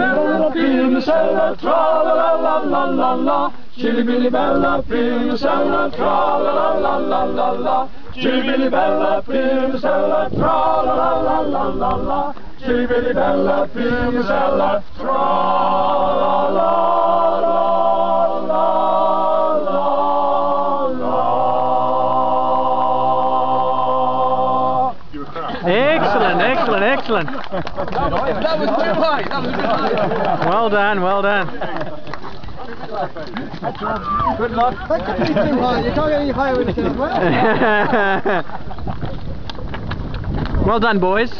Primicella, tra la la la la la la. Chili Billy Bella, Primicella, tra la la la la la la. Chili Billy Bella, Primicella, tra la la la la la la. Chili Billy Bella, Primicella, tra Excellent, excellent, excellent. That was too high. That was too high. Well done, well done. Good luck. That could be too high. You can't get any higher with it as well. well done, boys.